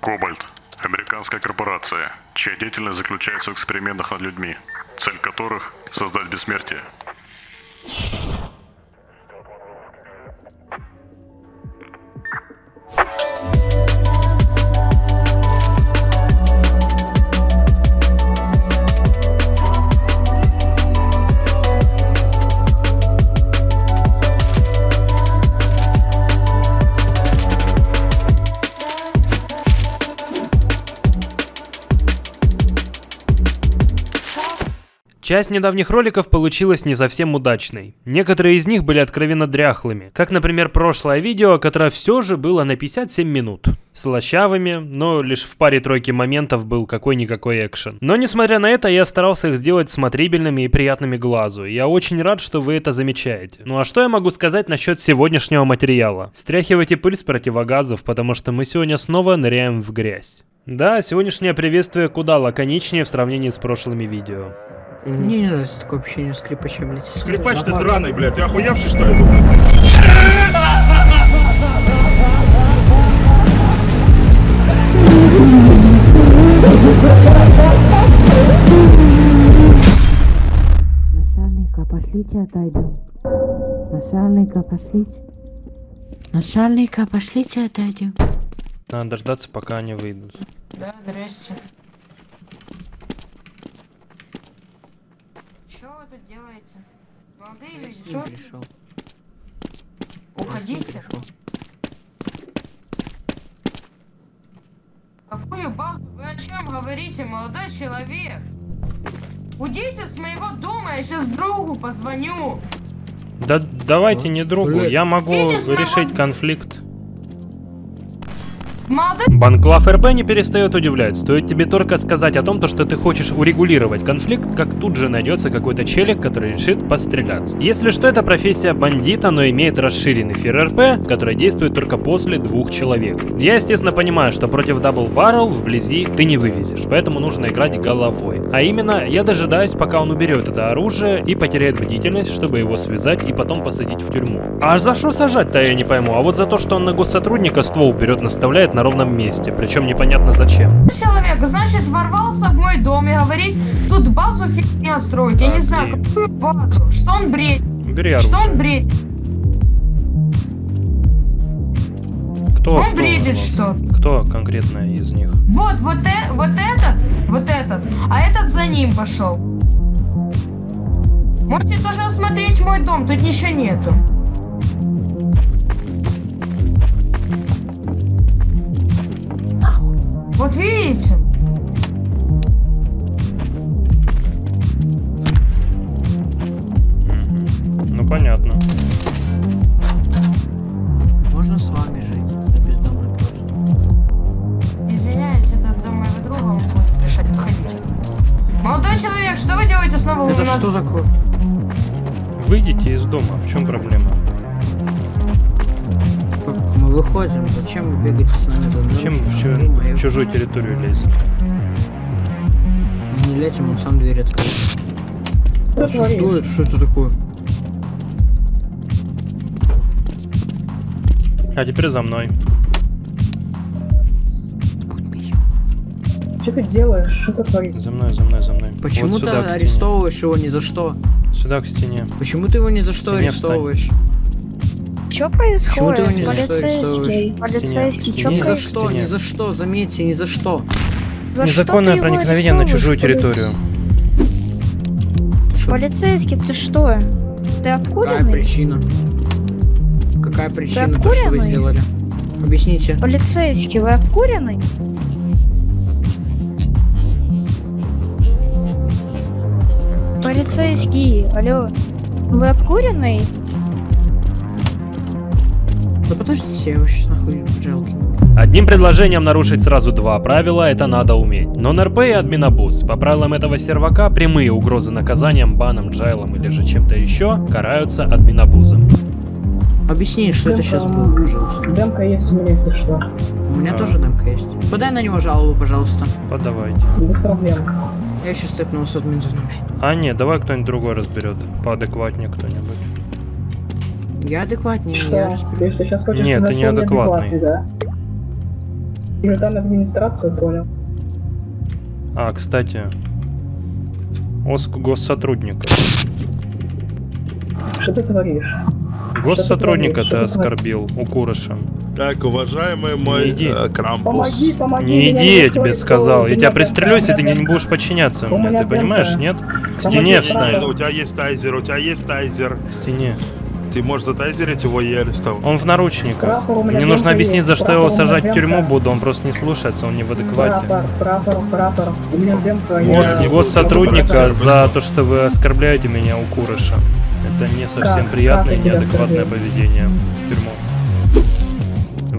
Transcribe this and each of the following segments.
Кобальт. Американская корпорация, чья деятельность заключается в экспериментах над людьми, цель которых – создать бессмертие. Часть недавних роликов получилась не совсем удачной. Некоторые из них были откровенно дряхлыми, как, например, прошлое видео, которое все же было на 57 минут. Слащавыми, но лишь в паре-тройке моментов был какой-никакой экшен. Но несмотря на это, я старался их сделать смотрибельными и приятными глазу. Я очень рад, что вы это замечаете. Ну а что я могу сказать насчет сегодняшнего материала? Стряхивайте пыль с противогазов, потому что мы сегодня снова ныряем в грязь. Да, сегодняшнее приветствие куда лаконичнее в сравнении с прошлыми видео. Мне не нравится такое общение скрипача, блядь. Скрипач ты драный, блядь, ты охуевший, что ли? Начальника, пошлите отойдем. Начальника, пошлите. Начальника, пошлите отойдем. Надо дождаться, пока они выйдут. Да, здрасте. Что вы тут делаете? Молодые люди, что пришел. Уходите. Какую базу? Вы о чем говорите, молодой человек? Уйдите с моего дома, я сейчас другу позвоню. Да давайте не другу, я могу Идите с моего- решить конфликт. Банклав РБ не перестает удивлять. Стоит тебе только сказать о том, то, что ты хочешь урегулировать конфликт, как тут же найдется какой-то челик, который решит постреляться. Если что, это профессия бандита, но имеет расширенный фир РП, который действует только после двух человек. Я, естественно, понимаю, что против Double Barrel вблизи ты не вывезешь, поэтому нужно играть головой. А именно, я дожидаюсь, пока он уберет это оружие и потеряет бдительность, чтобы его связать и потом посадить в тюрьму. А за что сажать-то я не пойму, а вот за то, что он на госсотрудника ствол вперед наставляет на ровном месте, причем непонятно зачем. человек, значит, ворвался в мой дом и говорит, тут базу фигня строить. Я не знаю, какую базу. Что он бредит? Убери Что он оружие. бредит? Кто, Он кто бредит что? Кто конкретно из них? Вот, вот, э, вот этот, вот этот, а этот за ним пошел. Можете даже осмотреть мой дом, тут ничего нету. Вот видите? Ну понятно. Можно с вами жить? Я бездомный просто. Извиняюсь, это дом моего друга, он будет решать, выходите. Молодой человек, что вы делаете снова у Это нас? что такое? Выйдите из дома, в чем проблема? Зачем вы бегаете с нами за Зачем в, чу- в чужую территорию лезет? Не лезем, он сам дверь открыл. Что это? Что это такое? А теперь за мной. Что ты делаешь? Что ты творишь? За мной, за мной, за мной. Почему Вот ты сюда, арестовываешь его ни за что? Сюда к стене. Почему ты его ни за что Стене арестовываешь? Что происходит? что Полицейский, полицейский, что Ни за происходит? что, ни за что, заметьте, ни за что. За что Незаконное его проникновение на чужую территорию. Что- Полицейский, ты что? Ты Какая обкуренный? причина? Какая причина, то, что вы сделали? Объясните. Полицейский, вы обкуренный? Полицейский, алло. Вы обкуренный? Подождите, я его сейчас нахуй в джел кину. Одним предложением нарушить сразу два правила это надо уметь. Но НРП и админобус по правилам этого сервака прямые угрозы наказанием, баном, джайлом или же чем-то еще караются админобузом. Объясни, что это сейчас Демка, было, пожалуйста. Демка есть у меня, если что. У меня А. тоже демка есть. Подай на него жалобу, пожалуйста. Подавайте. Без проблем. Я сейчас тэпнул с админзоной. А нет, давай кто-нибудь другой разберет. Поадекватнее кто-нибудь. Я адекватнее, Что? я. Ты что, сейчас хочешь Нет, ты неадекватный. да? Секретарь администрацию, понял. А, кстати. Оск госсотрудника. Что ты творишь? Госсотрудника ты ты оскорбил у Курыша. Так, уважаемый мой Не иди. э, Крампус. Помоги, помоги. Не иди, я тебе не сказал. Я тебя пристрелю, если ты прям- не будешь подчиняться мне. Ты понимаешь, нет? К стене встань. У тебя есть тайзер, у тебя есть тайзер. К стене. Ты можешь затайзерить его, я арестовал. Он в наручниках. Мне нужно объяснить, за что его сажать в тюрьму буду. Он просто не слушается, он не в адеквате. Буду госсотрудника за то, что вы оскорбляете меня у Курыша. Это не совсем приятное и неадекватное поведение в тюрьму.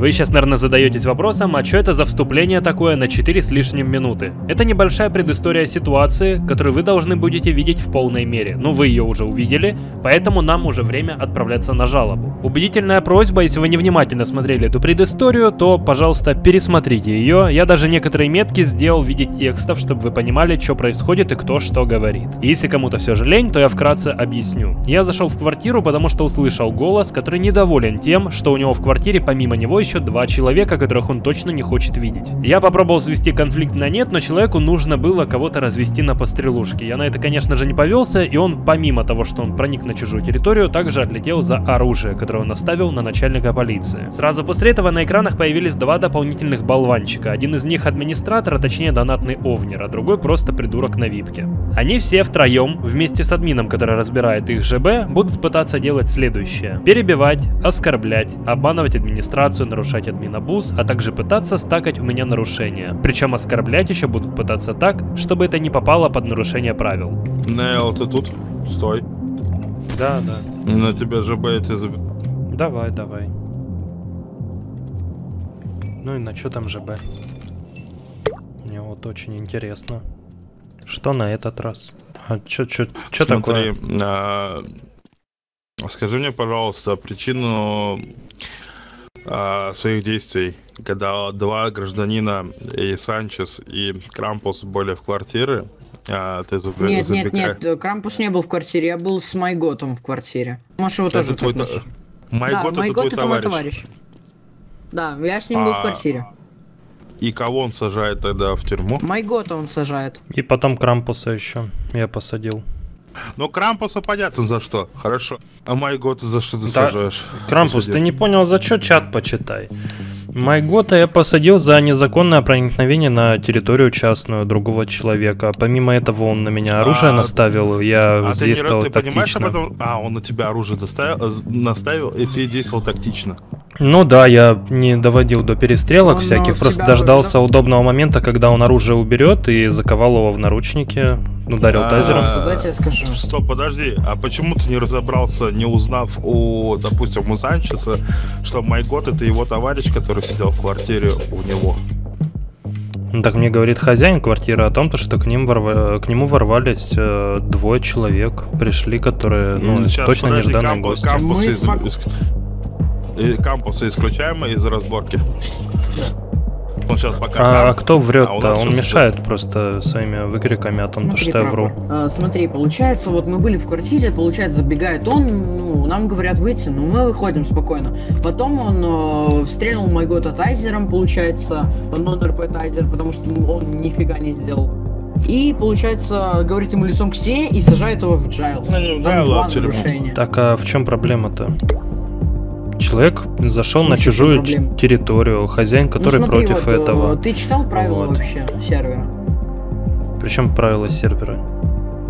Вы сейчас, наверное, задаетесь вопросом, а что это за вступление такое на 4 с лишним минуты? Это небольшая предыстория ситуации, которую вы должны будете видеть в полной мере. Ну, вы ее уже увидели, поэтому нам уже время отправляться на жалобу. Убедительная просьба, если вы невнимательно смотрели эту предысторию, то, пожалуйста, пересмотрите ее. Я даже некоторые метки сделал в виде текстов, чтобы вы понимали, что происходит и кто что говорит. И если кому-то все же лень, то я вкратце объясню. Я зашел в квартиру, потому что услышал голос, который недоволен тем, что у него в квартире помимо него еще два человека, которых он точно не хочет видеть. Я попробовал свести конфликт на нет, но человеку нужно было кого-то развести на пострелушке. Я на это, конечно же, не повелся, и он, помимо того, что он проник на чужую территорию, также отлетел за оружие, которое он наставил на начальника полиции. Сразу после этого на экранах появились два дополнительных болванчика. Один из них администратор, а точнее донатный овнер, а другой просто придурок на випке. Они все втроем, вместе с админом, который разбирает их ЖБ, будут пытаться делать следующее. Перебивать, оскорблять, обманывать администрацию, нарушать админабуз, а также пытаться стакать у меня нарушения. Причем оскорблять еще будут пытаться так, чтобы это не попало под нарушение правил. Нейл, ты тут? Стой. Да, да. На тебя ЖБ эти заб- Давай, давай. Ну и на что там ЖБ? Мне вот очень интересно. Что на этот раз? А чё, чё, чё такое? Смотри, а, скажи мне, пожалуйста, причину а, своих действий, когда два гражданина, и Санчес, и Крампус были в квартире, а, ты заб- Нет, нет, забега- нет, э, Крампус не был в квартире, я был с Майготом в квартире. Можешь его Это тоже твой так та-. Майгот Да, это Майгот твой это мой товарищ. Да, я с ним был в А, квартире. И кого он сажает тогда в тюрьму? Майгота он сажает. И потом Крампуса еще я посадил. Ну, Крампуса понятно за что. Хорошо. А Майгота за что ты Да, сажаешь? Крампус, ты не понял, за что чат почитай. Майгота я посадил за незаконное проникновение на территорию частную другого человека. Помимо этого он на меня оружие А, наставил, я А ты, не, действовал ты понимаешь об тактично. этом? А, он на тебя оружие доставил, э, наставил, и ты действовал тактично. Ну да, я не доводил до перестрелок Он, всяких, э, в просто дождался вывел, удобного момента, когда он оружие уберет и заковал его в наручники, ударил А, тазером. Просто дайте я скажу. Стоп, подожди, а почему ты не разобрался, не узнав у, допустим, у Санчеса, что Майгот это его товарищ, который сидел в квартире у него? Ну, Так мне говорит хозяин квартиры о том, то, что к, ним ворва- к нему ворвались э, двое человек, пришли, которые, ну, Сейчас, точно подожди, нежданные кампу- гости. Мы из- смог- и кампусы исключаем из разборки. Он сейчас пока А, там. а кто А врет-то? нас Он мешает просто своими выкриками о том, то, Смотри, что я вру. А, смотри, получается, вот мы были в квартире, получается, забегает он, ну, нам говорят выйти, ну, мы выходим спокойно. Потом он э, стрельнул Майгота тайзером, получается, нон-РП тайзер, потому что он нифига не сделал. И, получается, говорит ему лицом к стене и сажает его в джайл. Ну, Там джайл, два а нарушения. Так, а в чем проблема-то? Человек зашел на чужую территорию, хозяин, Ну, который смотри, против вот, э, этого. Ты читал правила Вот. вообще сервера? Причем правила сервера.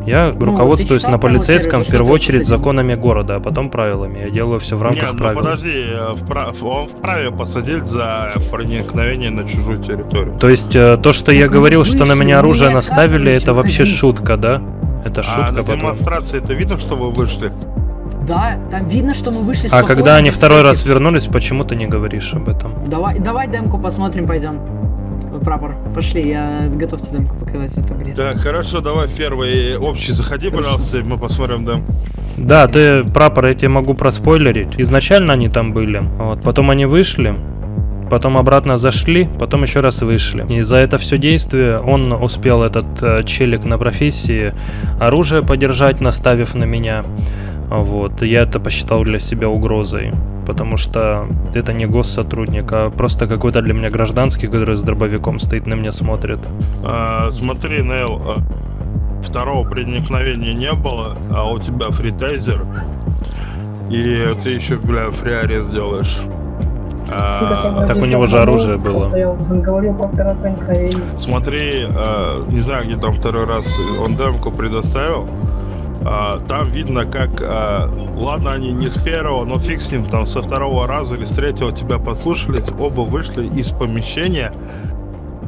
Я Ну, руководствуюсь читал на полицейском в первую очередь законами города, а потом правилами. Я делаю все в рамках Не, ну правил. подожди, э, он вправе посадить за проникновение на чужую территорию. То есть э, то, что я Так вы говорил, что на меня оружие наставили, это вообще уходить. шутка, да? Это а шутка, на по-твоему? демонстрации это видно, что вы вышли? Да, там видно, что мы вышли А когда они второй всяких- раз вернулись, почему ты не говоришь об этом? Давай, давай демку посмотрим, пойдем. Прапор, пошли, я готов тебе демку показать, это бред. Так, хорошо, давай первый общий заходи, Хорошо. пожалуйста, и мы посмотрим дем. Да, ты прапор, я тебе могу проспойлерить. Изначально они там были, вот, потом они вышли, потом обратно зашли, потом еще раз вышли. И за это все действие он успел, этот э, челик на профессии, оружие подержать, наставив на меня. Вот, и я это посчитал для себя угрозой. потому что это не госсотрудник, а просто какой-то для меня гражданский, который с дробовиком стоит на меня смотрит. А, смотри, Нейл, а, второго проникновения не было, а у тебя фритайзер. И ты еще, бля, фриарез делаешь. А, Так у него же оружие было. Смотри, а, не знаю, где там второй раз он демку предоставил. А, там видно, как, а, ладно, они не с первого, но фиг с ним, там со второго раза или с третьего тебя послушались, оба вышли из помещения.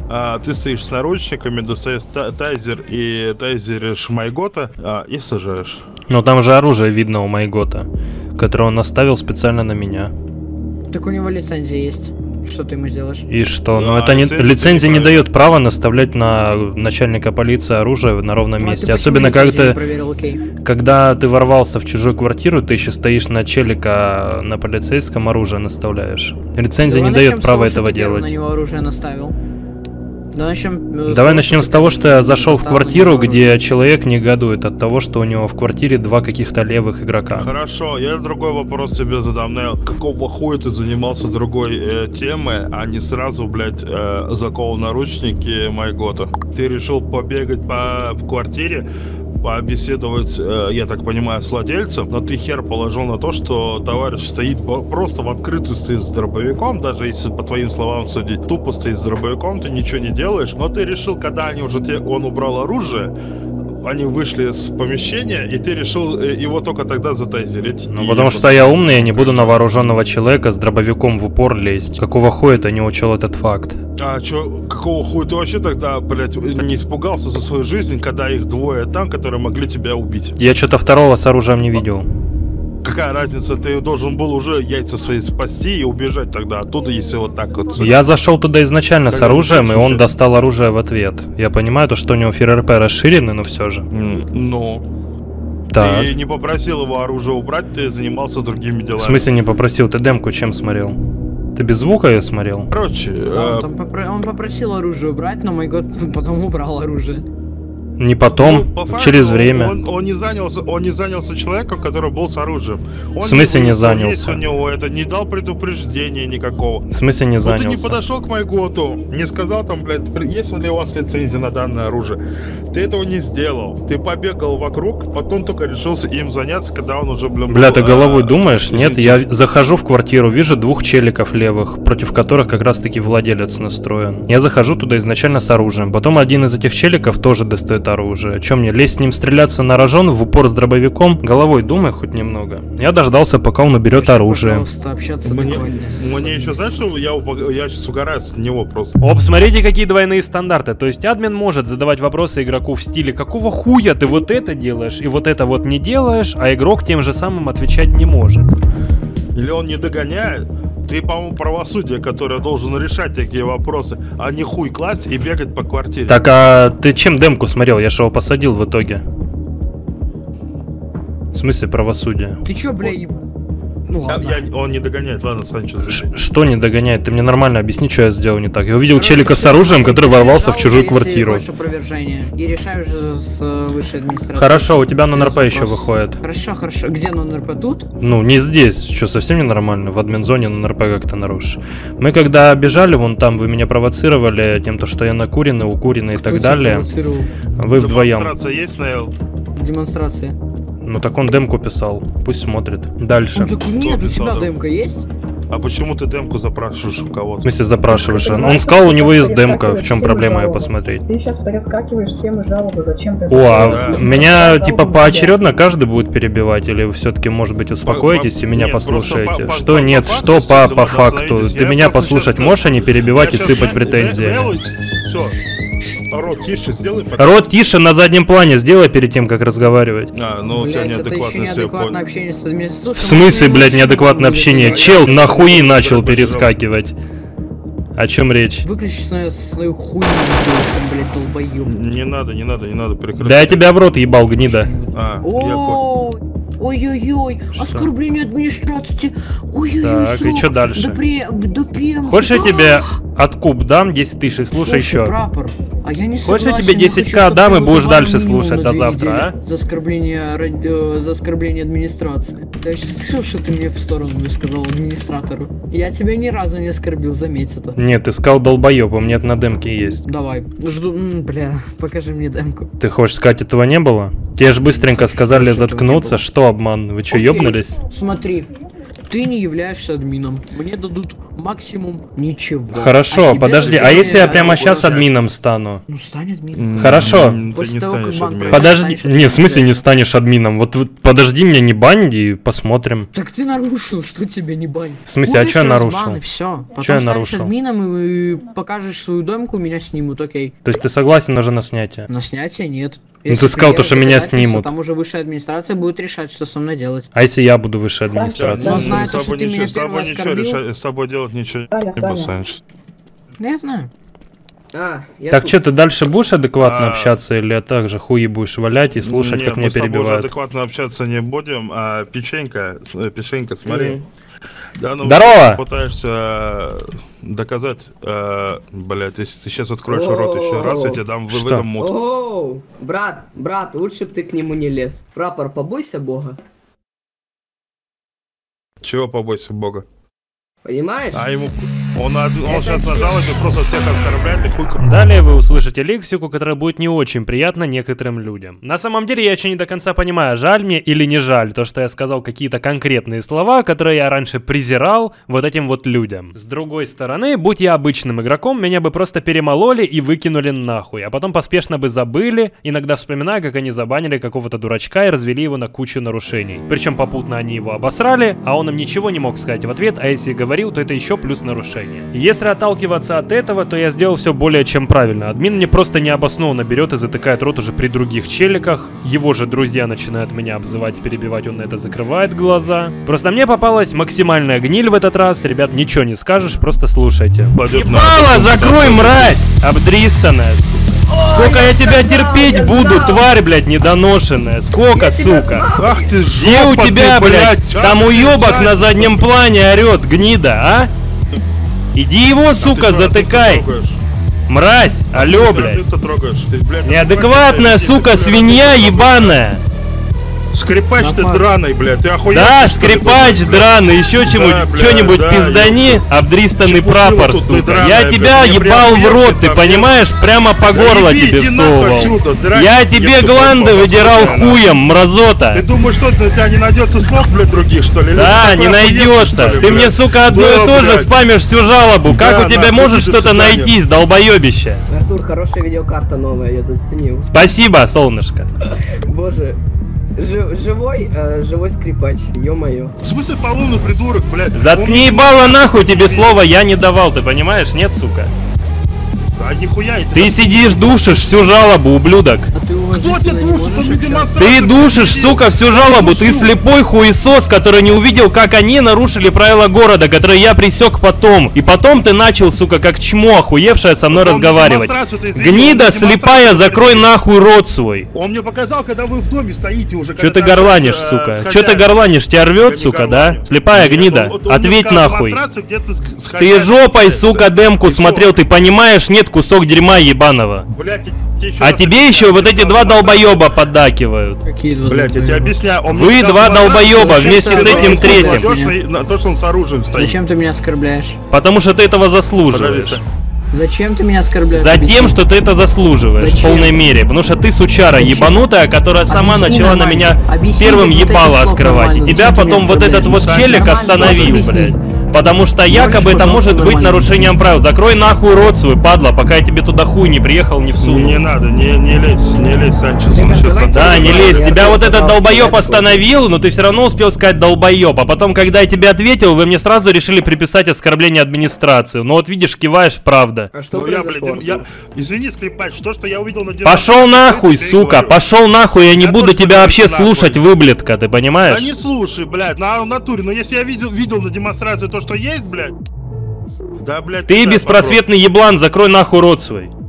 А, ты стоишь с наручниками, достаешь та- тайзер и тайзеришь Майгота а, и сажаешь. Но там же оружие видно у Майгота, которое он наставил специально на меня. Так у него лицензия есть. Что ты ему сделаешь? И что? Ну Да, это не, лицензия не неправильно. дает права наставлять на начальника полиции оружие на ровном Ну, а ты месте. Особенно как не ты, проверил, окей. когда ты ворвался в чужую квартиру, ты еще стоишь на челика на полицейском оружие наставляешь. Лицензия Давай не дает права этого делать. на него оружие наставил. Давай начнем, э, Давай начнем с того, что я зашел в квартиру, где человек негодует от того, что у него в квартире два каких-то левых игрока. Хорошо, я другой вопрос тебе задам. Какого хуя ты занимался другой э, темой, а не сразу, блядь, э, закол наручники Майгота? Ты решил побегать по в квартире, побеседовать, э, я так понимаю, с владельцем, но ты хер положил на то, что товарищ стоит просто в открытую стоит с дробовиком, даже если по твоим словам судить, тупо стоит с дробовиком, ты ничего не делаешь, но ты решил, когда они уже те, он убрал оружие, они вышли с помещения, и ты решил э, его только тогда затайзерить. Ну, И потому что я умный, я не буду на вооруженного человека с дробовиком в упор лезть. Какого хуя ты не учел этот факт? А чё, какого хуя ты вообще тогда, блядь, не испугался за свою жизнь, когда их двое там, которые могли тебя убить? Я что-то второго с оружием не видел. Какая разница, ты должен был уже яйца свои спасти и убежать тогда оттуда, если вот так вот. Я зашел туда изначально с Когда оружием, и он достал оружие в ответ. Я понимаю, то, что у него ФРРП расширенный, но все же. Ну, Так. ты не попросил его оружие убрать, ты занимался другими делами. В смысле не попросил? Ты демку чем смотрел? Ты без звука ее смотрел? Короче, Да, э, он, там попро- он попросил оружие убрать, но мой год потом убрал оружие. Не потом, Ну, по через он- время. Он, он не занялся, он не занялся человеком, который был с оружием. Он В смысле не выяснил, занялся? у него это, не дал предупреждения никакого. В смысле не Вот ты не занялся? подошел к Майготу, не сказал там, блядь, есть ли у вас лицензия на данное оружие. Ты этого не сделал. Ты побегал вокруг, потом только решился им заняться, когда он уже, блин, Бля, был, ты а, головой думаешь? Нет, я захожу в квартиру, вижу двух челиков левых, против которых как раз таки владелец настроен. Я захожу туда изначально с оружием, потом один из этих челиков тоже достает оружие. Чем мне, лезть с ним стреляться на рожон в упор с дробовиком? Головой думай хоть немного. Я дождался, пока он уберет Прошу, оружие. Общаться Мне, мне еще, знаешь, что я, я сейчас угораю с него просто. Оп, смотрите, какие двойные стандарты. То есть админ может задавать вопросы игроку в стиле «Какого хуя ты вот это делаешь и вот это вот не делаешь?» А игрок тем же самым отвечать не может. Или он не догоняет. Ты, по-моему, правосудие, которое должен решать такие вопросы, а не хуй класть и бегать по квартире. Так, а ты чем демку смотрел? Я же его посадил в итоге. В смысле правосудие? Ты чё, бля, еб- Ну ладно. я- он не догоняет, ладно, Санчо, что не догоняет? Ты мне нормально объясни, что я сделал не так. Я увидел Короче, челика с оружием, который ворвался в чужую квартиру. И решаешь с э, высшей администрацией. Хорошо, у тебя на Без НРП еще выходит. Хорошо, хорошо. Где на НРП? Тут? Ну, не здесь. Что, совсем ненормально? В админзоне на НРП как-то нарушишь. Мы когда бежали, вон там, вы меня провоцировали тем, то, что я накуренный, укуренный и так тебя далее. провоцировал? Вы вдвоем. Демонстрация есть, Нейл? Демонстрация. Ну так он демку писал. Пусть смотрит. Дальше. Ну, так нет, у тебя демка есть? А почему ты демку запрашиваешь у В кого-то? смысле запрашиваешь? Он сказал, у него есть демка. В чем проблема ее посмотреть? Ты сейчас перескакиваешь темы жалобы, зачем ты... О, а Да. меня типа поочередно каждый будет перебивать, или вы все-таки, может быть, успокоитесь и меня нет, послушаете? по- по- что по- нет, по что по, по факту? Ты меня послушать можешь, а не перебивать и сыпать претензиями? Все. Рот тише сделай. потом- Рот тише на заднем плане сделай перед тем, как разговаривать. А, ну у тебя неадекватное понял. общение с администрацией. В смысле, блядь, неадекватное общение? Чел нахуи начал перескакивать. О чем речь? Выключи свою, свою хуйню, блядь, долбоёб. Не надо, не надо, не надо прекратить. Да я тебя в рот ебал, гнида. А, я понял. Ой-ой-ой, Что? оскорбление администрации. Ой-ой-ой, Так, и чё дальше? До, пре... до премки. Хочешь я тебе откуп дам 10 тысяч, слушай еще. прапор, А я не Хочешь, я тебе я 10К хочу, чтоб дам и будешь дальше слушать до завтра, а? За оскорбление, ради- э, за оскорбление администрации. Да я сейчас слышу, что ты мне в сторону сказал администратору. Я тебя ни разу не оскорбил, заметь это. Нет, ты сказал долбоеб, у меня это на демке есть. Давай, жду, м, бля, покажи мне демку. Ты хочешь сказать, этого не было? Тебе же быстренько сказали Что, что заткнуться. Что обман? Вы что, ёбнулись? Смотри, ты не являешься админом. Мне дадут максимум ничего. Хорошо, А подожди, а если я прямо сейчас админом стану? Ну стань админом. Хорошо. М, Ты После не того, как банк. Подожди, станешь не, в смысле не станешь админом? Вот, вот подожди меня, не бань и посмотрим. Так ты нарушил, что тебе не бань? В смысле, а чё я нарушил? все. Потом Чё я нарушил? админом и, и покажешь свою демку, меня снимут, окей. То есть ты согласен уже на снятие? На снятие нет. Ну, ты сказал, то, что меня снимут. Там уже высшая администрация будет решать, что со мной делать. А если я буду высшей администрацией? знаю, С то, что тобой ты ничего- меня с тобой первый ничего оскорбил. решать- С тобой делать ничего не. Саныч. Ну, я знаю. А, я Так тут. что, ты дальше будешь адекватно А. общаться или так же хуи будешь валять и слушать, Не, как мы меня с тобой уже перебивают? адекватно общаться не будем, а печенька, э, печенька, смотри. Мгм. Да, ну, Здорово! Пытаешься э, доказать, э, блядь, если ты сейчас откроешь рот еще раз, я тебе дам Что? этом мут. Оу, брат, брат, лучше бы ты к нему не лез. Прапор, побойся бога. Чего побойся бога? Понимаешь? А ему, он, он сейчас на жалобе просто всех оскорбляет и хуй Далее вы услышите лексику, которая будет не очень приятна некоторым людям. На самом деле я еще не до конца понимаю, жаль мне или не жаль, то, что я сказал какие-то конкретные слова, которые я раньше презирал вот этим вот людям. С другой стороны, будь я обычным игроком, меня бы просто перемололи и выкинули нахуй, а потом поспешно бы забыли, иногда вспоминая, как они забанили какого-то дурачка и развели его на кучу нарушений. Причем попутно они его обосрали, а он им ничего не мог сказать в ответ, а если говорил, то это еще плюс нарушение. Если отталкиваться от этого, то я сделал все более чем правильно. Админ мне просто необоснованно берет и затыкает рот уже при других челиках. Его же друзья начинают меня обзывать и перебивать, он на это закрывает глаза. Просто мне попалась максимальная гниль в этот раз. Ребят, ничего не скажешь, просто слушайте. Ебало, закрой, мразь! Обдристанная, сука. Сколько я, я тебя терпеть я буду, знал. тварь, блядь, недоношенная. Сколько, сука? Ах ты Где у тебя, ты, блядь, там уебок на заднем плане орет, гнида, а? Иди его, ты сука, что, затыкай! Мразь, Ты блядь. Неадекватная, сука, свинья ебаная. Скрипач ты Нормально. драный, блядь, ты охуел? Да, скрипач блядь? драный, еще чему-нибудь, что-нибудь да, пиздани, обдристанный Чепушила прапор, ты сука. драная, Я блядь, тебя ебал в рот, ты понимаешь, прямо по горло иди, тебе всовывал. отсюда, драть Я тебе гланды выдирал посмотри, хуем, мразота. Ты думаешь, что у тебя не найдется слов, блядь, других, что ли? Да, ты не найдется. Ты мне, сука, одно Да, и то же спамишь всю жалобу. Как Да, у тебя может что-то найтись, долбоебище? Артур, хорошая видеокарта новая, я заценил. Спасибо, солнышко. Боже. Жи- живой, э, живой скрипач, ё-моё. В смысле полный придурок, блядь? Заткни ебало нахуй, тебе слово я не давал, ты понимаешь? Нет, сука. А нихуя я Ты сидишь, душишь всю жалобу, ублюдок. А ты Ты душишь, сука, всю жалобу. Ты слепой хуесос, который не увидел, как они нарушили правила города, которые я присек потом. И потом ты начал, сука, как чмо охуевшая со мной разговаривать. Гнида слепая, закрой нахуй рот свой. Он мне показал, когда вы в доме стоите уже. Че ты горланишь, э, сука? Че ты горланишь? Тебя рвет, сука, да? Слепая гнида. Ответь нахуй. ты жопой, сука, демку смотрел, ты понимаешь? Нет, кусок дерьма ебаного. А тебе еще вот эти что два долбоеба поддакивают. Какие два Блядь, я тебе объясняю. он Вы два долбоеба вместе с этим третьим. на то, что он с оружием стоит. Зачем ты меня оскорбляешь? Потому что ты этого заслуживаешь. Зачем ты меня оскорбляешь? За тем, что ты это заслуживаешь в Зачем? полной мере. Потому что ты сучара Зачем? ебанутая, которая сама Объясни начала на нормально. меня Объясни первым ебало открывать. И тебя потом вот этот вот челик остановил, блядь. Потому что якобы это может быть нарушением правил. Закрой нахуй рот свой, падла, пока я тебе туда хуй не приехал, не всунул. Не надо, не, не лезь, не лезь, Санчес. он Ребят, Да, не лезь, тебя вот этот долбоеб остановил, но ты все равно успел сказать долбоеб. А потом, когда я тебе ответил, вы мне сразу решили приписать оскорбление администрации. Ну вот видишь, киваешь, правда. А что Ну я, блядь, я... Извини, скрипач, то, что я увидел на Пошел нахуй, сука, пошел нахуй, я не Я буду тоже тебя вообще нахуй. слушать, выблядка, ты Да понимаешь? не слушай, блядь, на натуре, но если я видел, видел на демонстрации то, что есть, блядь, да, блядь, Ты да, беспросветный еблан, закрой нахуй рот свой. попробуй.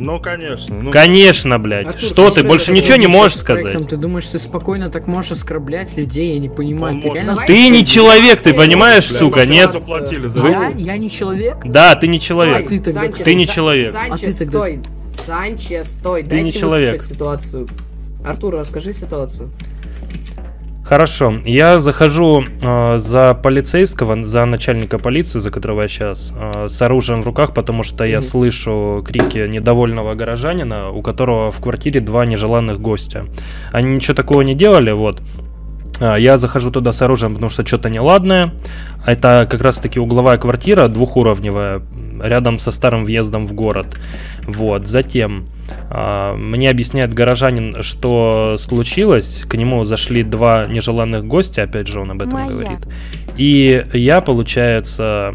Ну, конечно. Ну, Конечно, блядь. Артур, Что ты, больше ничего не можешь сказать? Ты думаешь, ты спокойно так можешь оскорблять людей? Я не понимаю. Он Ты реально... Давай. Ты не человек, ты понимаешь, блядь, сука, нет? сразу платили за Я? Я не человек? Да, ты не человек. Стой, ты тогда Санчес, Ты не да- человек. А ты Санчес, тогда- стой. Санчес, стой, Ты дайте не человек. ситуацию. Артур, расскажи ситуацию. Хорошо, я захожу э, за полицейского, за начальника полиции, за которого я сейчас, э, с оружием в руках, потому что я Мгм. слышу крики недовольного горожанина, у которого в квартире два нежеланных гостя. Они ничего такого не делали, вот. А, Я захожу туда с оружием, потому что что-то неладное. Это как раз-таки угловая квартира, двухуровневая, рядом со старым въездом в город. Вот. Затем мне объясняет горожанин, что случилось. К нему зашли два нежеланных гостя, опять же он об этом Моя. говорит. И я, получается,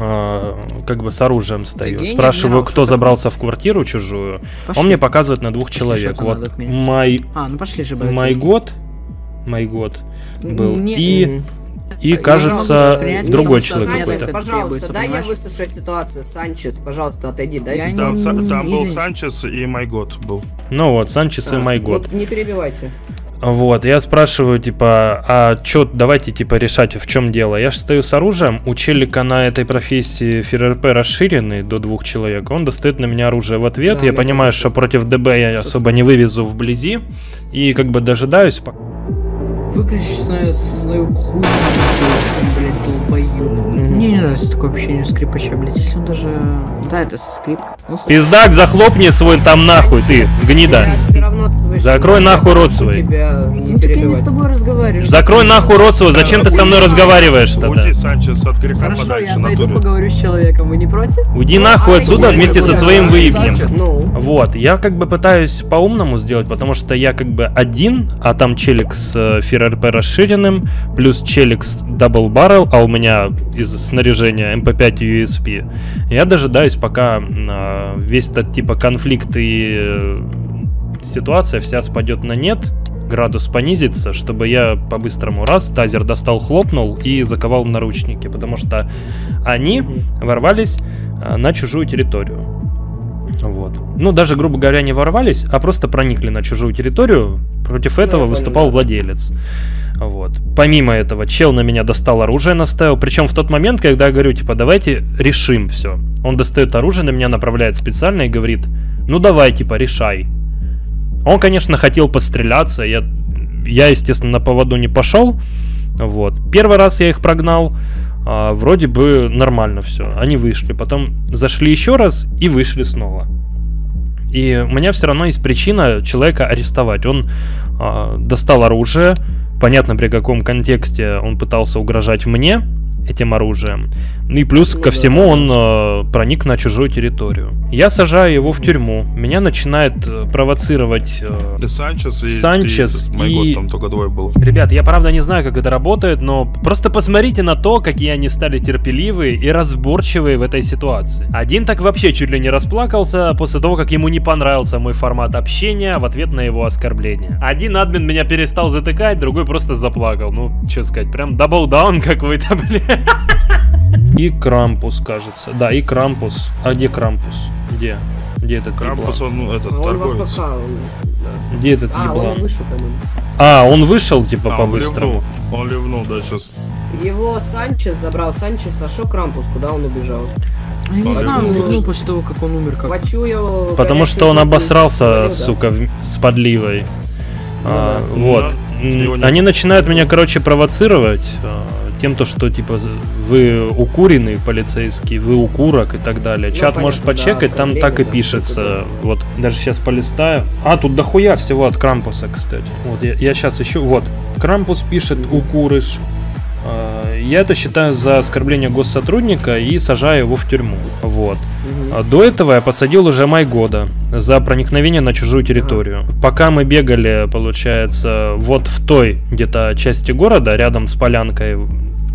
а, как бы с оружием стою. гений, Спрашиваю, адмирал, кто забрался в квартиру чужую. Пошли. Он мне показывает на двух Пошли, человек. Вот май, А, ну пошли же, май год, май год был. Не- И, Мгм. И кажется, принять, другой человек какой-то. пожалуйста, дай я выслушаю ситуацию. Санчес, пожалуйста, отойди, дай Я ситуацию. не- Там, там был. Санчес и Майгот был. Ну вот, Санчес и май год. Не перебивайте. Вот, я спрашиваю, типа, а чё, давайте, типа, решать, в чем дело. Я же стою с оружием, у челика на этой профессии ФРРП расширенный до двух человек, он достает на меня оружие в ответ, Да, я понимаю, что против ДБ я особо не вывезу вблизи, и как бы дожидаюсь, пока Выключи свою, свою хуйню, блядь, долбоёб. Мне не нравится такое общение скрипача, блядь. Если он даже... Да, это скрип. Ну, с- Пиздак, захлопни свой там нахуй, ты, гнида. Закрой нахуй рот свой. Ну, так я не с тобой разговариваю. Закрой нахуй рот свой, зачем ты со мной разговариваешь тогда? Хорошо, я натуре. поговорю с человеком. Вы не против? Уйди Ну, нахуй а отсюда вместе со своим выебнем. Ну, Вот, я как бы пытаюсь по-умному сделать, потому что я как бы один, а там челик с э, ФРРП расширенным, плюс челик с Double Barrel, а у меня из снаряжения MP5 и USP. Я дожидаюсь, пока э, весь этот типа конфликт и э, ситуация вся спадет на нет, градус понизится, чтобы я по-быстрому раз, тазер достал, хлопнул и заковал наручники, потому что они ворвались э, на чужую территорию. Вот. Ну, даже, грубо говоря, не ворвались, а просто проникли на чужую территорию. Против этого я понял, выступал да. владелец. Вот. Помимо этого, чел на меня достал оружие, наставил. Причем в тот момент, когда я говорю, типа, давайте решим все. Он достает оружие, на меня направляет специально и говорит, ну давай, типа, решай. Он, конечно, хотел постреляться. Я, я естественно, на поводу не пошел. Вот. Первый раз я их прогнал. А, вроде бы нормально все. Они вышли. Потом зашли еще раз и вышли снова. И у меня все равно есть причина человека арестовать. Он а, достал оружие. Понятно, при каком контексте он пытался угрожать мне этим оружием. Ну и плюс ко всему он э, проник на чужую территорию. Я сажаю его в тюрьму. Меня начинает э, провоцировать э, Санчес и Санчес Майгот, и- там только двое было. Ребят, я правда не знаю, как это работает, но просто посмотрите на то, какие они стали терпеливые и разборчивые в этой ситуации. Один так вообще чуть ли не расплакался после того, как ему не понравился мой формат общения в ответ на его оскорбление. Один админ меня перестал затыкать, другой просто заплакал. Ну, что сказать, прям double down какой-то, блин. И Крампус, кажется. Да, и Крампус. А где Крампус? Где? Где этот Крампус, еблан? он, ну, этот, а он торговец. АФК. он- да. Где этот А, еблан? он вышел, по-моему. А, он вышел, типа, А, он по-быстрому. ливнул, он ливнул, да, сейчас. Его Санчес забрал. Санчес, а шо Крампус? Куда он убежал? Я не знаю, он ливнул после того, как он умер. Как... Его... Потому что он обосрался, да? сука, в- с подливой. А, да. вот. Ну, не- Они начинают меня, короче, провоцировать а, тем, то, что, типа, вы укуренный полицейский, вы укурок и так далее. Ну, Чат можешь понятно, да, почекать, там так и да, пишется. что-то Вот, даже сейчас полистаю. А, тут дохуя всего от Крампуса, кстати. Вот, я, сейчас ищу. Вот, Крампус пишет укурыш. А, Я это считаю за оскорбление госсотрудника и сажаю его в тюрьму. Вот. А До этого я посадил уже Майгода за проникновение на чужую территорию. Пока мы бегали, получается, вот в той где-то части города, рядом с полянкой,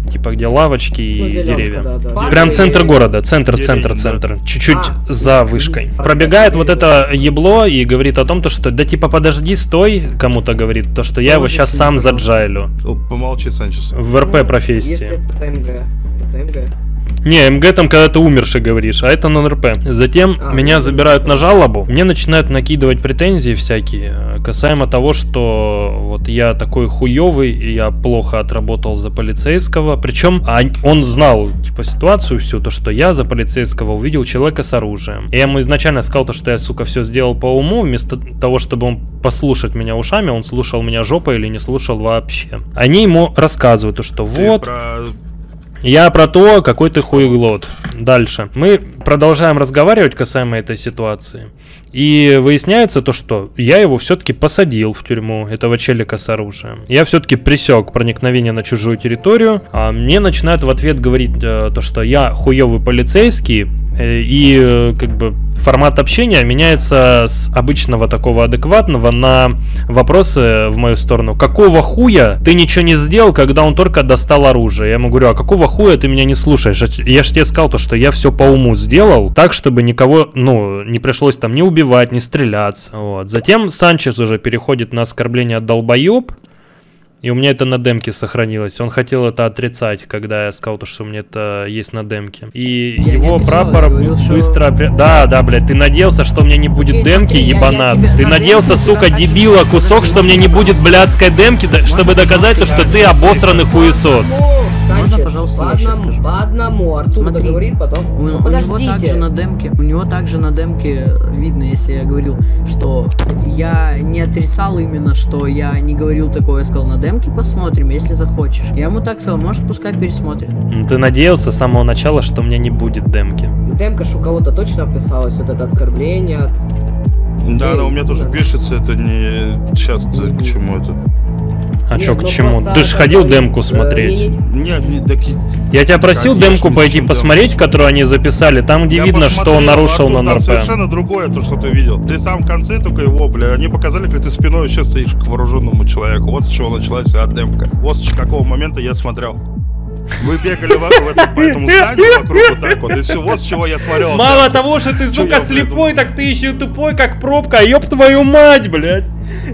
типа где лавочки и Ну, зелёнка, деревья. да, да. Прям Парк центр или- города, центр, центр, Деревья, да. центр. Чуть-чуть А. за вышкой. Мгм. Пробегает Парк, вот это ебло и говорит о том, то, что да типа подожди, стой, кому-то говорит, то, что я его сейчас сам за jail ю. Помолчи, Санчес. В РП Ну, профессии. Если это МГ. Это МГ. Не, МГ там, когда ты умерший говоришь, а это non-RP. Затем А, меня забирают на жалобу, мне начинают накидывать претензии всякие, э, касаемо того, что вот я такой хуёвый, и я плохо отработал за полицейского. Причем он знал, типа, ситуацию всю, то, что я за полицейского увидел человека с оружием. И я ему изначально сказал, то, что я, сука, все сделал по уму, вместо того, чтобы он послушать меня ушами, он слушал меня жопой или не слушал вообще. Они ему рассказывают, то, что Ты вот... про- Я про то, какой ты хуеглот. Дальше. Мы продолжаем разговаривать касаемо этой ситуации. И выясняется то, что я его все-таки посадил в тюрьму, этого челика с оружием. Я все-таки присек проникновение на чужую территорию, а мне начинают в ответ говорить э, то, что я хуевый полицейский, и э, как бы формат общения меняется с обычного такого адекватного на вопросы в мою сторону. Какого хуя ты ничего не сделал, когда он только достал оружие? Я ему говорю, а какого хуя ты меня не слушаешь? Я ж тебе сказал то, что я все по уму сделал, так, чтобы никого, ну, не пришлось там не убивать, не стреляться. Вот. Затем Санчес уже переходит на оскорбление долбоеб, и у меня это на демке сохранилось. Он хотел это отрицать, когда я сказал, то, что у меня это есть на демке. И Я его отрицал, прапор я говорил, что- быстро... опре- Да, да, блядь, ты надеялся, что у меня не будет Окей, демки, окей, я- я ебанат. тебе Ты на надеялся, демке сука, доказать, дебила, что кусок, что мне не будет блядской демки, чтобы доказать, то, что ты обосранный хуесос. Пожалуйста, по одному, скажу? по одному. Артур Смотри, договорит потом. У, Ну, у него также подождите. на демке, у него также на демке видно, если я говорил, что я не отрицал именно, что я не говорил такое, я сказал, на демке посмотрим, если захочешь. Я ему так сказал, может пускай пересмотрит. Ты надеялся с самого начала, что у меня не будет демки. Демка ж у кого-то точно описалась, вот это оскорбление. Да, да, у меня тоже пишется, это не сейчас к чему это. А Нет, чё, к ну чему? просто Ты ж это ходил демку э, смотреть. Нет, не, так Я тебя просил Конечно, демку пойти посмотреть, демку? которую они записали, там где Я видно, что он посмотрел, нарушил там нон-РП. совершенно другое, то, что ты видел. Ты сам в конце только его, бля, они показали, как ты спиной сейчас стоишь к вооруженному человеку. Вот с чего началась вся демка. Вот с какого момента я смотрел. Вы бегали вокруг этого, по этому зданию вокруг вот так вот, и все, вот с чего я смотрел. Мало того, что ты, сука, слепой, так ты еще и тупой, как пробка, ёб твою мать, блядь.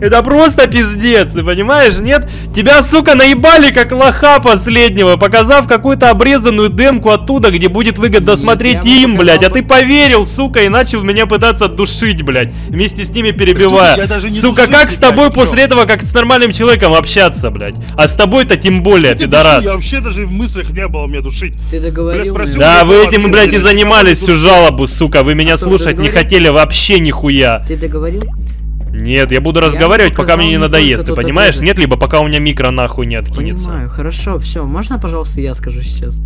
Это просто пиздец, ты понимаешь, нет? Тебя, сука, наебали как лоха последнего, показав какую-то обрезанную демку оттуда, где будет выгодно Нет, смотреть я им, блядь, а ты поверил, сука, и начал меня пытаться душить, блядь, вместе с ними перебивая. Я Сука, как с тебя, тобой чё? после этого, как с нормальным человеком общаться, блядь? А с тобой-то тем более, Я пидорас. вообще даже в мыслях не было мне душить. Ты договорил? Да, вы этим, блядь, и занимались всю жалобу, сука. Вы меня Артур, слушать не хотели вообще нихуя. Ты договорил? Нет, я буду Я разговаривать, пока мне не надоест, ты понимаешь? Нет, либо пока у меня микро нахуй не откинется. Понимаю, хорошо, все. Можно, пожалуйста, я скажу сейчас?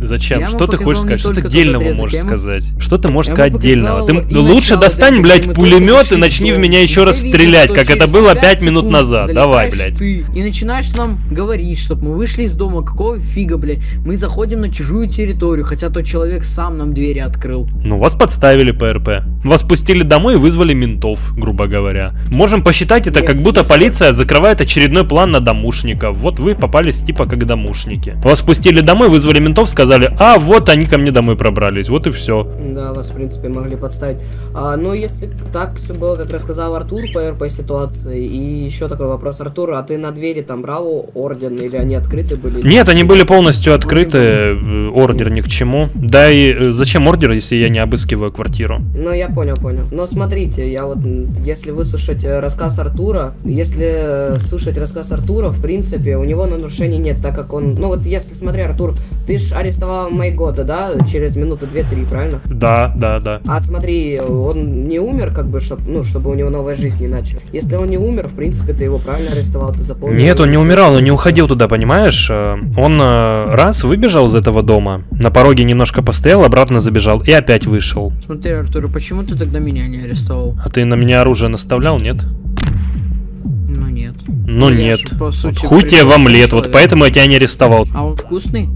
Зачем? Я Что ты хочешь сказать? Что ты дельного можешь я ему- сказать? Что ты можешь Я сказать показал дельного? Ты лучше начало достань, блядь, пулемет и начни в меня еще раз стрелять, как это было пять 5 минут секунд назад. Давай, блядь. Ты и начинаешь нам говорить, чтобы мы вышли из дома. Какого фига, блядь? Мы заходим на чужую территорию, хотя тот человек сам нам двери открыл. Ну, вас подставили ПРП. Вас пустили домой и вызвали ментов, грубо говоря. Можем посчитать это, Нет, как будто полиция закрывает очередной план на домушников. Вот вы попались типа как домушники. Вас пустили домой, вызвали ментов, сказали, а вот они ко мне домой пробрались, вот и все. Да, вас, в принципе, могли подставить. А, ну, если так все было, как рассказал Артур по РП ситуации, и еще такой вопрос, Артур, а ты на двери там брал орден, или они открыты были? Нет, они были полностью открыты, э, ордер ни к чему. Да и э, зачем ордер, если я не обыскиваю квартиру? Ну, я понял, понял. Но смотрите, я вот, если выслушать э, рассказ Артура, если слушать рассказ Артура, в принципе, у него нарушений нет, так как он... Ну, вот если, смотри, Артур, ты ж арестовал Майгода, да, через минуту две-три, правильно? Да, да, да. А смотри, он не умер, как бы, чтоб, ну, чтобы у него новая жизнь не начала. Если он не умер, в принципе, ты его правильно арестовал, ты запомнил. Нет, он не умирал, он не уходил туда, понимаешь? Э, Он э, раз выбежал из этого дома, на пороге немножко постоял, обратно забежал и опять вышел. Смотри, Артур, почему ты тогда меня не арестовал? А ты на меня оружие наставлял, нет? Ну нет. Ну я нет. ж, по Вот сути, хуй тебе в омлет, вот поэтому я тебя не арестовал. А он вкусный?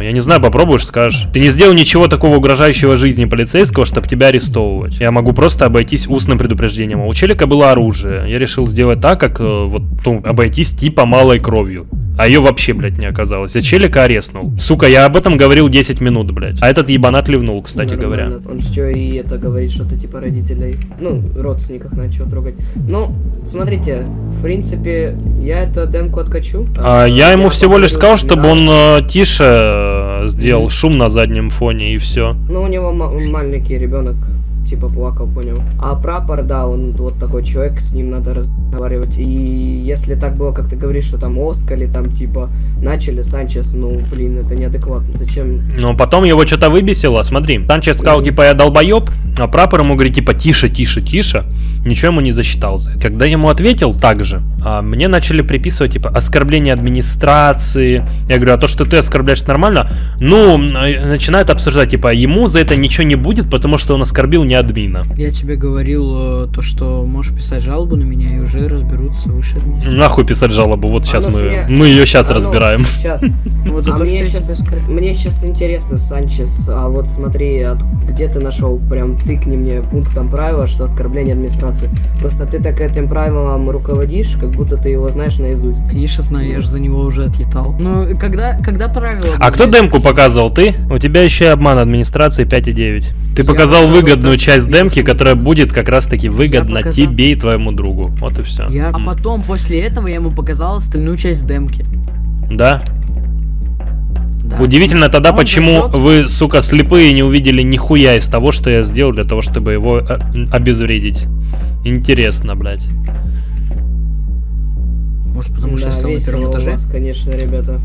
Я не знаю, попробуешь, скажешь. Ты не сделал ничего такого угрожающего жизни полицейского, чтобы тебя арестовывать. Я могу просто обойтись устным предупреждением. А у челика было оружие. Я решил сделать так, как э, вот, ну, обойтись типа малой кровью. А ее вообще, блядь, не оказалось. А челика ареснул. Сука, я об этом говорил 10 минут, блядь. А этот ебанат ливнул, кстати говоря. Нормально. Он что и это говорит, что-то типа родителей, ну, родственников начал трогать. Ну, смотрите, в принципе, я эту демку откачу. А, я ему всего лишь сказал, чтобы он э, тише э, сделал шум на заднем фоне и все. Ну, у него ма- маленький ребенок, типа плакал, понял. А прапор, да, он вот такой человек, с ним надо разговаривать. И если так было, как ты говоришь, что там Оскали, там типа начали Санчес, ну, блин, это неадекватно. Зачем? Но потом его что-то выбесило. Смотри, Санчес сказал, типа, я долбоеб, а прапор ему говорит, типа, тише, тише, тише. Ничего ему не засчитал за это. Когда ему ответил так же, а, мне начали приписывать, типа, оскорбление администрации. Я говорю, а то, что ты оскорбляешь нормально? Ну, э, начинают обсуждать, типа, ему за это ничего не будет, потому что он оскорбил не админа. Я тебе говорил, э, то, что можешь писать жалобу на меня, и уже разберутся выше администрации. Нахуй писать жалобу, вот сейчас мы, мне- мы ее сейчас Оно- разбираем. Сейчас. Вот А то, мне сейчас, мне сейчас интересно, Санчес, а вот смотри, от- где ты нашел, прям тыкни мне пунктом правила, что оскорбление администрации. Просто ты так этим правилом руководишь, как будто ты его знаешь наизусть. Конечно, знаю, я же за него уже отлетал. Ну, когда, когда правила... А кто демку показывал? Ты? У тебя еще и обман администрации 5,9. Ты Я показал показал выгодную так, часть демки, которая будет как раз таки выгодна показал. тебе и твоему другу. Вот и все. Я... А потом, после этого, я ему показал остальную часть демки. Да? Да. Удивительно тогда, Он почему зайдет- вы, сука, слепые не увидели нихуя из того, что я сделал для того, чтобы его э, обезвредить. Интересно, блядь. Может, потому что я да, стал на первом у этаже? вас, конечно, ребята.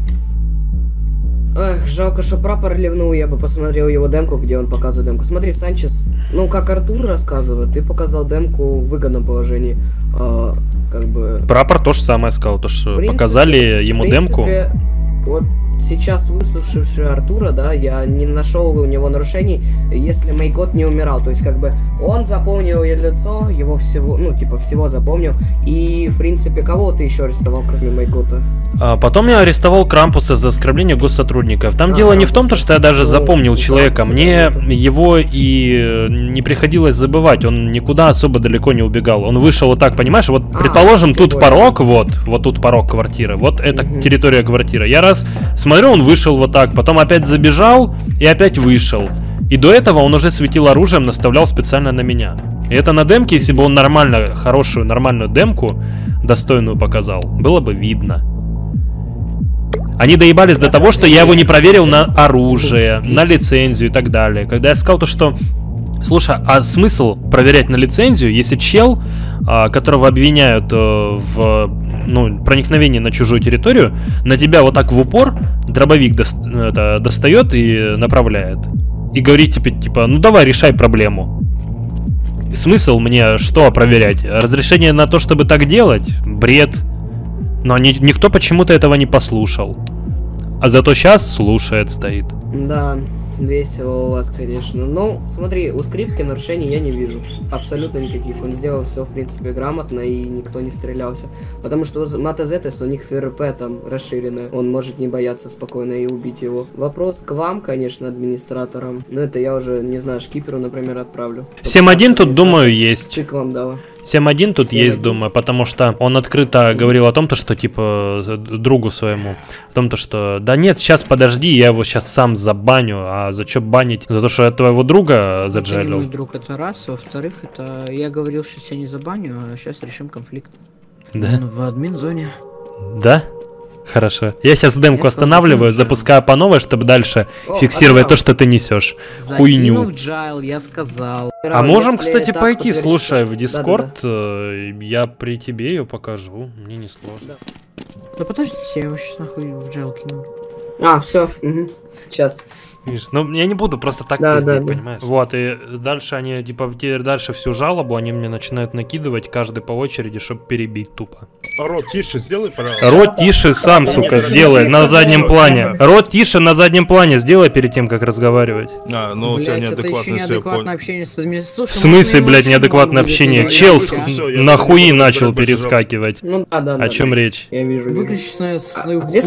Эх, жалко, что прапор ливнул, я бы посмотрел его демку, где он показывает демку. Смотри, Санчес, ну, как Артур рассказывает, ты показал демку в выгодном положении. А, как бы... Прапор то же самое сказал, то что принципе- показали ему демку. принципе, Вот сейчас выслушавший Артура, да, я не нашел у него нарушений, если Майкот не умирал. То есть, как бы, он запомнил ее лицо, его всего, ну, типа, всего запомнил. И, в принципе, кого ты еще арестовал, кроме Майкота? А потом я арестовал Крампуса за оскорбление госсотрудников. Там А, дело не в том, то, что я даже Ну, запомнил человека. Крампуса Мне понятно. его и э, не приходилось забывать. Он никуда особо далеко не убегал. Он вышел вот так, понимаешь? Вот, А, предположим, тут порог, вот, вот тут порог квартиры. Вот это Мгм. территория квартиры. Я раз смотрю, он вышел вот так, потом опять забежал и опять вышел. И до этого он уже светил оружием, наставлял специально на меня. И это на демке, если бы он нормально, хорошую, нормальную демку, достойную показал, было бы видно. Они доебались до того, что я его не проверил на оружие, на лицензию и так далее. Когда я сказал то, что Слушай, а смысл проверять на лицензию, если чел, а, которого обвиняют э, в ну, проникновении на чужую территорию, на тебя вот так в упор дробовик достает и направляет. И говорит тебе, типа, ну давай, решай проблему. Смысл мне что проверять? Разрешение на то, чтобы так делать? Бред. Но ни- никто почему-то этого не послушал. А зато сейчас слушает, стоит. Да, весело у вас, конечно. Ну, смотри, у скрипки нарушений я не вижу. Абсолютно никаких. Он сделал все, в принципе, грамотно, и никто не стрелялся. Потому что у Мата Зетес, у них ФРП там расширенное. Он может не бояться спокойно и убить его. Вопрос к вам, конечно, администраторам. Но это я уже, не знаю, шкиперу, например, отправлю. 7.1 тут, думаю, есть. Ты к вам дала. 7.1 тут 7.1. есть, думаю, потому что он открыто говорил о том, то, что, типа, другу своему, о том, то, что, да нет, сейчас подожди, я его сейчас сам забаню, а за что банить? За то, что я твоего друга Это заджалил? мой друг, это раз. Во-вторых, это я говорил, что я не забаню, а сейчас решим конфликт. Да? Ну, в админ-зоне. Да? Хорошо. Я сейчас демку останавливаю, запускаю по новой, чтобы дальше О, фиксировать то, что ты несешь. Хуйню. Jail, я сказал. А можем, кстати, так пойти, слушай, в. Discord, э, я при тебе ее покажу, мне не сложно. Да подождите, я его сейчас нахуй в jail кину. А, все. Сейчас. Видишь, ну я не буду просто так Да, пиздеть, да, да. понимаешь? Вот, и дальше они, типа, теперь дальше всю жалобу они мне начинают накидывать, каждый по очереди, чтобы перебить тупо. Рот тише сделай, пожалуйста. Рот тише сам, сука, сделай на заднем плане. Рот тише на заднем плане сделай перед тем, как разговаривать. А, ну у тебя Блять, это еще неадекватно все неадекватное общение с администрацией. В смысле, блядь, неадекватное общение? Чел нахуи начал перескакивать. Ну да, да, да. О чем да. речь? Я вижу. Выключи свою, А, а хуйню.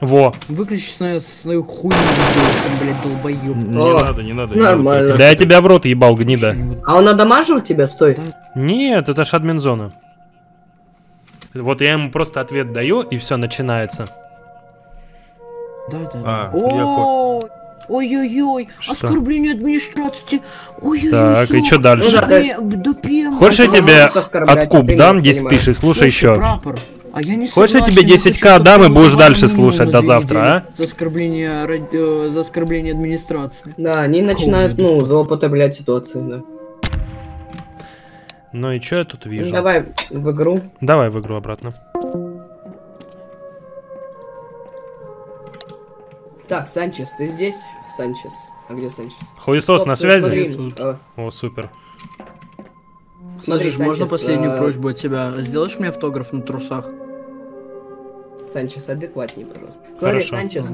Во. Выключи свою, свою хуйню, блядь, долбоёб. Не надо, не надо. нормально. Да я тебя в рот ебал, гнида. А он надамажил тебя? Стой. Нет, это ж админзона. Вот я ему просто ответ даю, и все начинается. Да, да, А, да. я О, Ой-ой-ой, Что? оскорбление администрации. Ой-ой-ой. Так, и всё. чё дальше? Ну да, есть- Да. Хочешь, я тебе а откуп дам 10 понимаешь. тысяч, слушай еще. прапор. А я не Хочешь, я тебе я 10К хочу, дам и будешь дальше слушать до завтра, а? За оскорбление, ради- э, за оскорбление администрации. Да, они начинают, ну, злоупотреблять ситуацию, да. Ну и что я тут вижу? Давай в игру. Давай в игру обратно. Так, Санчес, ты здесь? Санчес. А где Санчес? Хуесос на связи? Тут. э, О, супер. Смотри, Слышишь, можно Санчес, последнюю э, просьбу от тебя? Сделаешь мне автограф на трусах? Санчес, адекватнее, пожалуйста. Смотри, Хорошо. Санчес,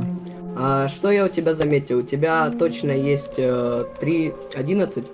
а, что я у тебя заметил? У тебя точно есть э, 3.11.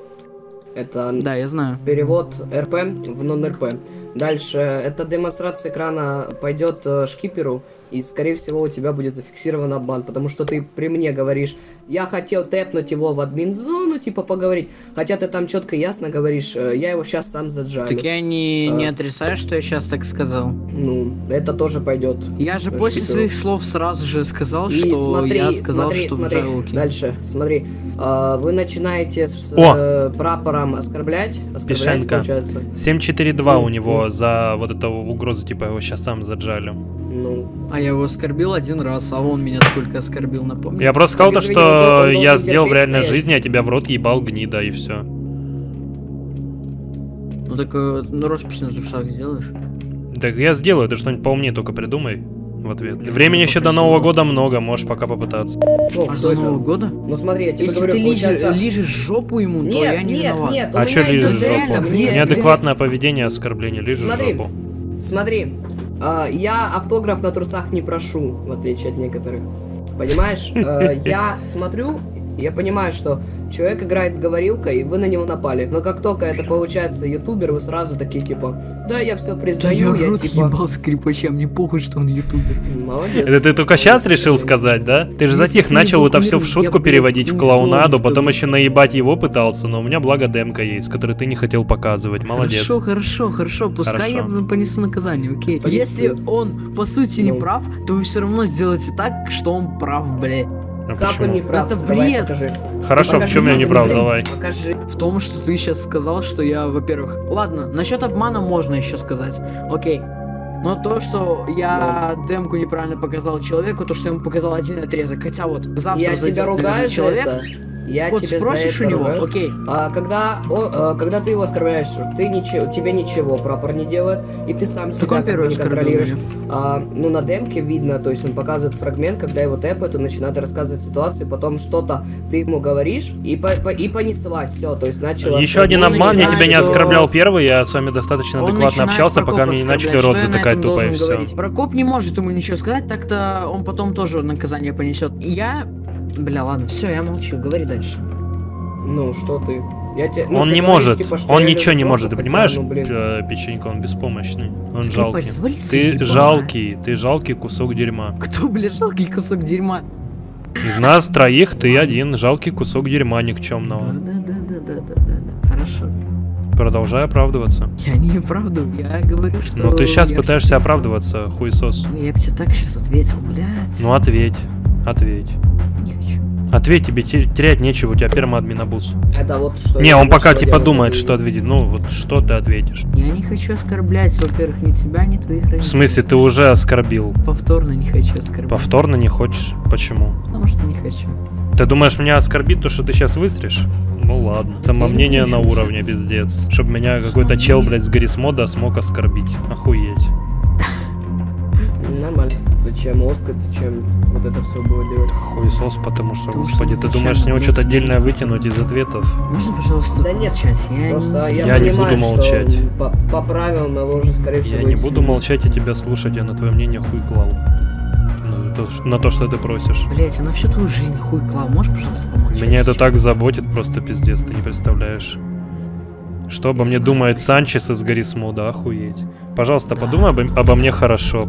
Это Да, я знаю. перевод РП в нон-РП. Дальше, эта демонстрация экрана пойдет э, шкиперу, и, скорее всего, у тебя будет зафиксирован обман, потому что ты при мне говоришь, я хотел тэпнуть его в админ-зону, типа, поговорить, хотя ты там четко ясно говоришь, э, я его сейчас сам заджалю. Так я не, А. не отрицаю, что я сейчас так сказал. Ну, это тоже пойдет. Я же после своих слов сразу же сказал, И что смотри, я сказал, смотри, что смотри, в Джайлоке. дальше, смотри, а, вы начинаете с О! э, прапором оскорблять, оскорблять, Пишенка. получается, 742 Ну, у него за вот эту угрозу, типа его сейчас сам заджалю. Ну, А я его оскорбил один раз, а он меня сколько оскорбил, напомню. Я просто сказал то, что я сделал в реальной стоять. жизни, а тебя в рот ебал гнида и все. Ну так ну, роспись на трусах сделаешь? Так я сделаю, ты что-нибудь поумнее только придумай в ответ. Времени еще до Нового года много, можешь пока попытаться. ну, А кто до это? Нового года? Ну смотри, я тебе Если говорю, ты лижешь, получается... лижешь жопу ему, то я Нет, не нет, виноват. нет, А чё лижешь идет реально, жопу? мне- Неадекватное поведение, оскорбление, лижешь Смотри. жопу. Смотри, а, я автограф на трусах не прошу, в отличие от некоторых. Понимаешь? Э, Я смотрю, я понимаю, что человек играет с говорилкой, и вы на него напали. Но как только это получается ютубер, вы сразу такие типа, да, я все Да я признаю, я рот типа... ебал скрипача, мне похуй, что он ютубер. Молодец. Это ты только сейчас решил сказать, да? Ты же затих, начал это все в шутку переводить в клоунаду, потом еще наебать его пытался, но у меня благо демка есть, который ты не хотел показывать. Молодец. Хорошо, хорошо, хорошо, пускай я понесу наказание, окей. Если он по сути не Ну. прав, то вы все равно сделаете так, что он прав, блядь. А Как он почему? не прав? Это Давай, бред. покажи. Хорошо, в Покажи, чем я не он прав, давай. Покажи. В том, что ты сейчас сказал, что я, во-первых... Ладно, насчет обмана можно еще сказать. Окей. Но то, что я демку неправильно показал человеку, то, что я ему показал один отрезок, хотя вот завтра Я тебя ругаю человек, это. Я вот тебя спросишь за у это него, ругаю. окей, А когда, о, э, когда ты его оскорбляешь, ты ничего, тебе ничего прапор не делает, и ты сам так себя как бы не контролируешь. А, ну, на демке видно, то есть он показывает фрагмент, когда его тэпают, он начинает рассказывать ситуацию, потом что-то ты ему говоришь, и, по, по- и понеслась, все, то есть начал Еще один обман, я тебя не оскорблял первый, я с вами достаточно адекватно общался, пока мне не начали рот затыкать тупо и все. говорить? Прокоп не может ему ничего сказать, так-то он потом тоже наказание понесет. Я... Бля, ладно, все, я молчу, говори дальше. Ну, что ты? Я те- ну, Он ты не говоришь, может, типа, что он ничего не может, ты понимаешь, ну, блин. э, печенька, он беспомощный, он Скрипач, жалкий. Ты жалкий, ты жалкий кусок дерьма. Кто, бля, жалкий кусок дерьма? Из нас троих ты один жалкий кусок дерьма никчемного. Да-да-да-да-да-да. Хорошо. Продолжай оправдываться. Я не правду, я говорю, что... Но ты сейчас пытаешься оправдываться, хуесос. Ну, Я бы тебе так сейчас ответил, блядь. Ну ответь, ответь. Не хочу. Ответь, тебе те- терять нечего, у тебя пермоадминобус. Это вот что Не, он пока типа думает, что ответить. Ну, вот что ты ответишь? Я не хочу оскорблять, во-первых, ни тебя, ни твоих родителей. В смысле, ты уже оскорбил? Повторно не хочу оскорблять. Повторно не хочешь? Почему? Потому что не хочу. Ты думаешь, меня оскорбит то, что ты сейчас выстришь? Ну ладно. Самомнение не на уровне, пиздец. Чтобы меня какой-то чел, блядь, с Гаррисмода смог оскорбить. Охуеть. Нормально. Зачем оскать, зачем вот это все было делать? Хуесос, потому что, Потому что господи, ты зачем, думаешь с него что-то отдельное вытянуть из ответов? Можно, пожалуйста, Да нет, молчать? Я Просто не... я, Я не понимаю, буду что молчать. По, по правилам его уже, скорее всего, Я не буду снимут. молчать и тебя слушать, я на твое мнение хуй клал. На то, ш- на то, что ты просишь. Блять, я на всю твою жизнь хуй клал. Можешь, пожалуйста, помолчать? Меня это сейчас? так заботит, просто пиздец, ты не представляешь. Что обо мне думает Санчес из Гаррисмода, охуеть. Пожалуйста, подумай обо, обо мне хорошо.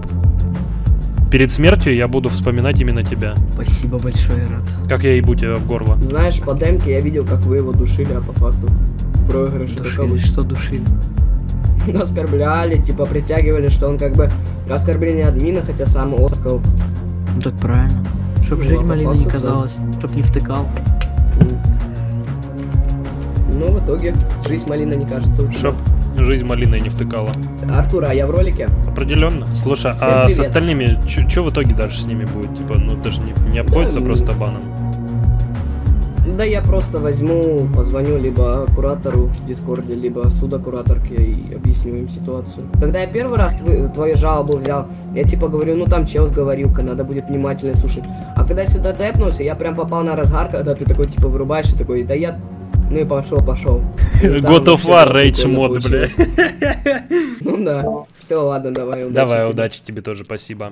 Перед смертью я буду вспоминать именно тебя. Спасибо большое, Рад. Как я ебу тебя в горло. Знаешь, по демке я видел, как вы его душили, а по факту проигрыш Душили, кого? что душили? оскорбляли, типа притягивали, что он как бы оскорбление админа, хотя сам Оскал. Ну так правильно. Чтоб Ну, жизнь а по малины не казалась, чтоб не втыкал. Ну, в итоге, жизнь малина не кажется у тебя. Чтоб жизнь малиной не втыкала. Артур, а я в ролике? Определенно. Слушай, Всем а с привет. остальными, что в итоге дальше с ними будет? Типа, ну даже не, не обходится ну, просто баном. Да я просто возьму, позвоню либо куратору в Дискорде, либо судокураторке и объясню им ситуацию. Когда я первый раз вы- твою жалобу взял, я типа говорю, ну там чел с говорилкой, надо будет внимательно слушать. А когда я сюда тэпнулся, я прям попал на разгар, когда ты такой типа вырубаешь и такой, да я... Ну и пошел, пошел. God of War Rage мод, бля. Ну да. Все, ладно, давай, удачи Давай, удачи тебе тоже, спасибо.